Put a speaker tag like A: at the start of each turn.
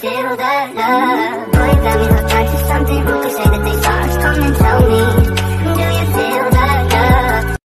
A: feel that love. Boy, got me hooked onto something Who could say that they saw us coming